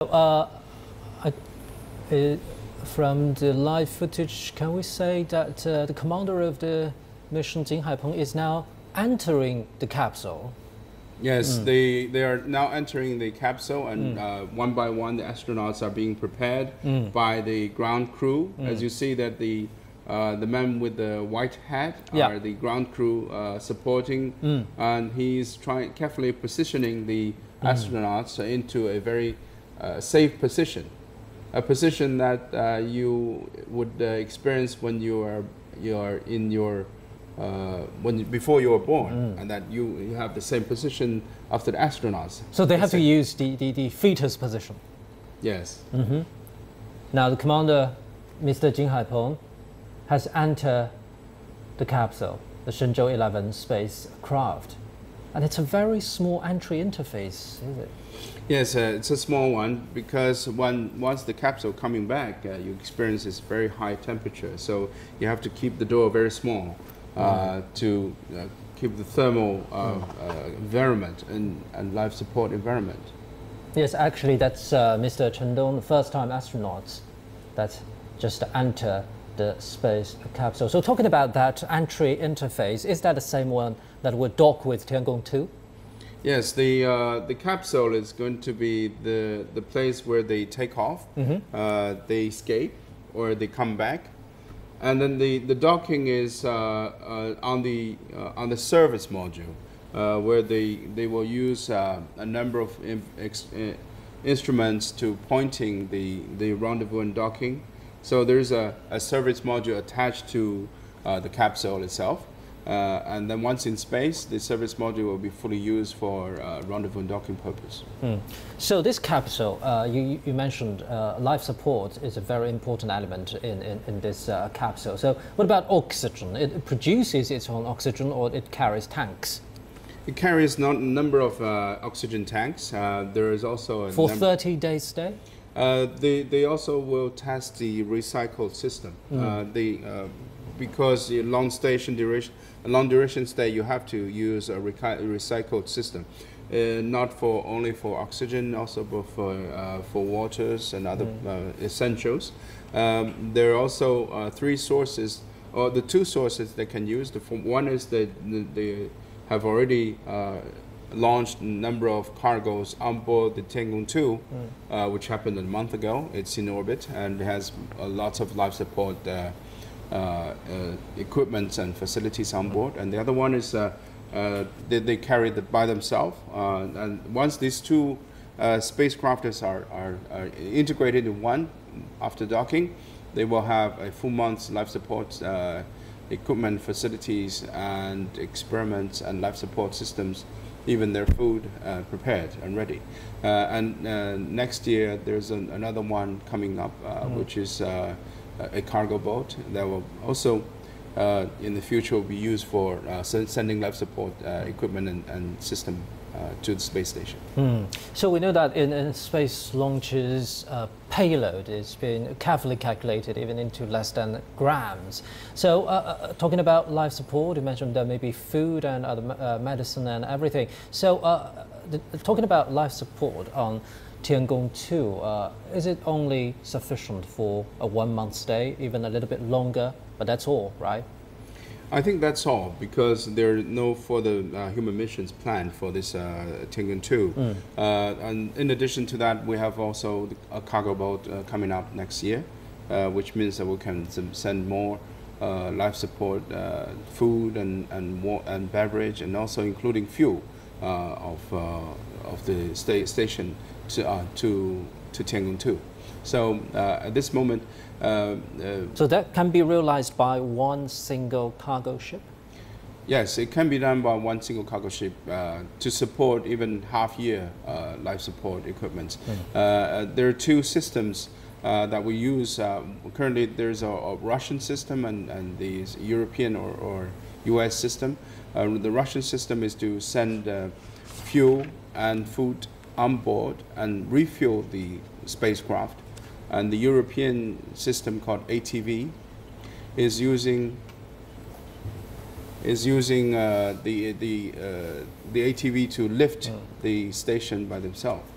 Uh, I, uh, from the live footage, can we say that uh, the commander of the mission, Jing Haipeng, is now entering the capsule? Yes, they, they are now entering the capsule, and uh, one by one, the astronauts are being prepared by the ground crew. As you see, that the uh, the man with the white hat Yeah. are the ground crew uh, supporting, and he's trying carefully positioning the astronauts into a very uh, safe position, a position that uh, you would uh, experience when you are you are in your uh, when before you were born, and that you, you have the same position after the astronauts. So they have to use the, the, the fetus position. Yes. Now the commander, Mr. Jing Haipeng, has entered the capsule, the Shenzhou 11 spacecraft. And it's a very small entry interface, is it? Yes, uh, it's a small one because when once the capsule coming back, uh, you experience this very high temperature. So you have to keep the door very small uh, to uh, keep the thermal uh, uh, environment and, and life support environment. Yes, actually, that's uh, Mr. Chen Dong, the first time astronaut that just enter the space capsule. So, talking about that entry interface, is that the same one that would dock with Tiangong 2? Yes, the uh, the capsule is going to be the the place where they take off, uh, they escape, or they come back, and then the, the docking is uh, uh, on the uh, on the service module, uh, where they they will use uh, a number of uh, instruments to pointing the the rendezvous and docking. So there's a, a service module attached to uh, the capsule itself. Uh, and then once in space, the service module will be fully used for uh, rendezvous and docking purpose. So, this capsule, uh, you, you mentioned uh, life support is a very important element in, in, in this uh, capsule. So, what about oxygen? It produces its own oxygen or it carries tanks? It carries a number of uh, oxygen tanks. Uh, there is also a For 30 days stay? Uh, they, they also will test the recycled system. Uh, they, uh, because the long station duration, long duration stay, you have to use a recycled system. Uh, not for only for oxygen, also but for uh, for waters and other uh, essentials. Um, there are also uh, three sources, or the two sources they can use. The one is that they have already uh, launched a number of cargoes on board the Tiangong 2, uh, which happened a month ago. It's in orbit and has uh, lots of life support uh, uh, uh, equipment and facilities on board. And the other one is uh, uh, they, they carry it by themselves. Uh, and once these two uh, spacecrafters are, are, are integrated in one after docking, they will have a full month's life support uh, equipment, facilities, and experiments and life support systems, even their food uh, prepared and ready. Uh, and uh, next year, there's an, another one coming up, uh, which is uh, a cargo boat that will also, in the future, will be used for uh, sen- sending life support uh, equipment and, and system uh, to the space station. Hmm. So we know that in, in space launches, uh, payload is being carefully calculated even into less than grams. So uh, uh, talking about life support, you mentioned there may be food and other uh, medicine and everything. So uh, the, talking about life support on Tiangong 2, uh, is it only sufficient for a one month stay, even a little bit longer? But that's all, right? I think that's all because there are no further uh, human missions planned for this uh, Tiangong 2. Uh, and in addition to that, we have also a cargo boat uh, coming up next year, uh, which means that we can send more uh, life support, uh, food and and, and beverage, and also including fuel of uh, of the sta- station to uh, to to Tiangong 2. So uh, at this moment. Uh, uh, So that can be realized by one single cargo ship? Yes, it can be done by one single cargo ship uh, to support even half year uh, life support equipment. Uh, Uh, there are two systems uh, that we use. Uh, currently, there's a, a Russian system and, and the European or, or US system. Uh, the Russian system is to send uh, fuel and food on board and refuel the spacecraft. And the European system called ATV is using is using uh, the the uh, the ATV to lift the station by themselves.